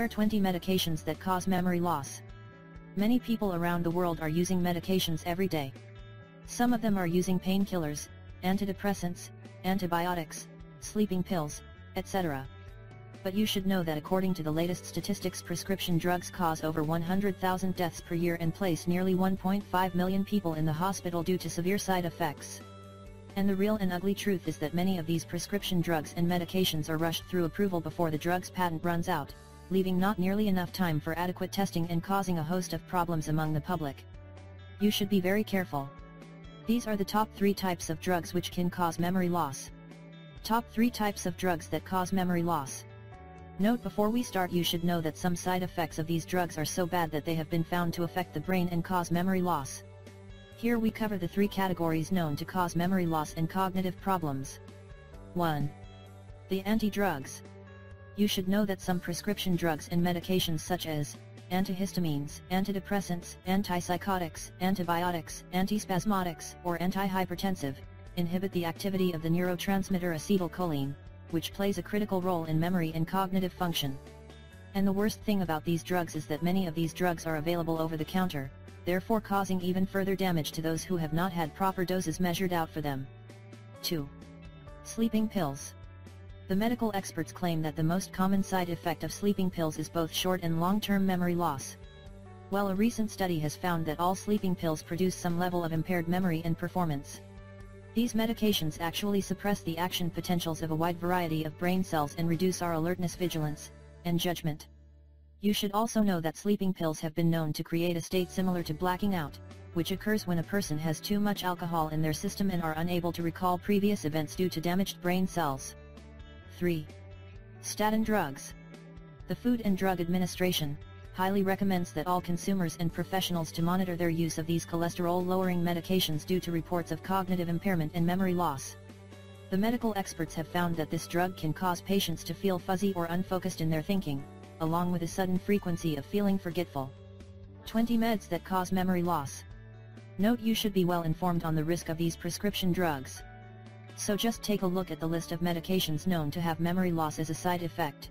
are 20 medications that cause memory loss. Many people around the world are using medications every day. Some of them are using painkillers, antidepressants, antibiotics, sleeping pills, etc. But you should know that according to the latest statistics prescription drugs cause over 100,000 deaths per year and place nearly 1.5 million people in the hospital due to severe side effects. And the real and ugly truth is that many of these prescription drugs and medications are rushed through approval before the drug's patent runs out, leaving not nearly enough time for adequate testing and causing a host of problems among the public. You should be very careful. These are the top 3 types of drugs which can cause memory loss. Top 3 types of drugs that cause memory loss. Note before we start you should know that some side effects of these drugs are so bad that they have been found to affect the brain and cause memory loss. Here we cover the three categories known to cause memory loss and cognitive problems. 1. The anti-drugs. You should know that some prescription drugs and medications such as antihistamines, antidepressants, antipsychotics, antibiotics, antispasmodics, or antihypertensive, inhibit the activity of the neurotransmitter acetylcholine, which plays a critical role in memory and cognitive function. And the worst thing about these drugs is that many of these drugs are available over the counter, therefore causing even further damage to those who have not had proper doses measured out for them. 2. Sleeping pills. The medical experts claim that the most common side effect of sleeping pills is both short and long-term memory loss. While a recent study has found that all sleeping pills produce some level of impaired memory and performance. These medications actually suppress the action potentials of a wide variety of brain cells and reduce our alertness vigilance, and judgment. You should also know that sleeping pills have been known to create a state similar to blacking out, which occurs when a person has too much alcohol in their system and are unable to recall previous events due to damaged brain cells. 3. Statin drugs. The Food and Drug Administration, highly recommends that all consumers and professionals to monitor their use of these cholesterol-lowering medications due to reports of cognitive impairment and memory loss. The medical experts have found that this drug can cause patients to feel fuzzy or unfocused in their thinking, along with a sudden frequency of feeling forgetful. 20 meds that cause memory loss. Note you should be well informed on the risk of these prescription drugs. So just take a look at the list of medications known to have memory loss as a side effect.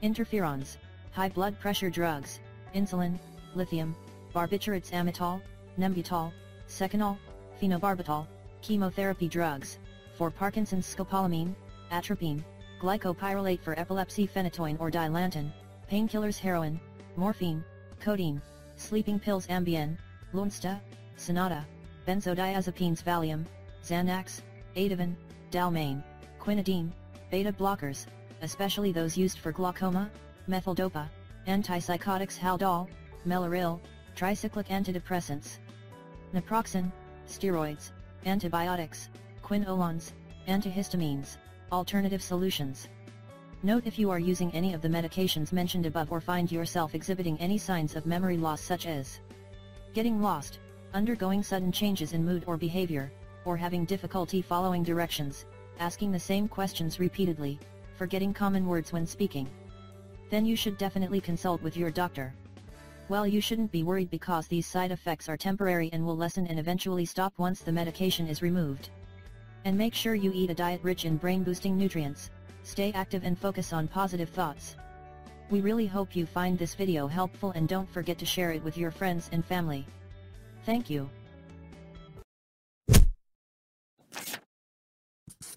Interferons, high blood pressure drugs, insulin, lithium, barbiturates amytal, nembutal, seconal, phenobarbital, chemotherapy drugs, for Parkinson's scopolamine, atropine, glycopyrrolate for epilepsy phenytoin or dilantin, painkillers heroin, morphine, codeine, sleeping pills Ambien, Lunesta, Sonata, benzodiazepines Valium, Xanax, Ativan, Dalmane, quinidine, beta blockers, especially those used for glaucoma, methyldopa, antipsychotics Haldol, Mellaril, tricyclic antidepressants, naproxen, steroids, antibiotics, quinolones, antihistamines, alternative solutions. Note if you are using any of the medications mentioned above or find yourself exhibiting any signs of memory loss such as getting lost, undergoing sudden changes in mood or behavior, or having difficulty following directions, asking the same questions repeatedly, forgetting common words when speaking. Then you should definitely consult with your doctor. Well you shouldn't be worried because these side effects are temporary and will lessen and eventually stop once the medication is removed. And make sure you eat a diet rich in brain-boosting nutrients, stay active and focus on positive thoughts. We really hope you find this video helpful and don't forget to share it with your friends and family. Thank you.